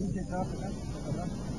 Hiç etrafı o.